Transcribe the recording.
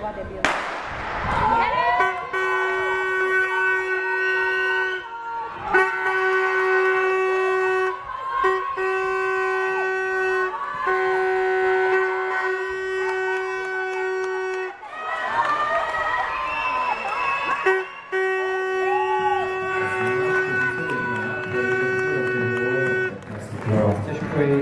Louvado é Deus. Jesteśmy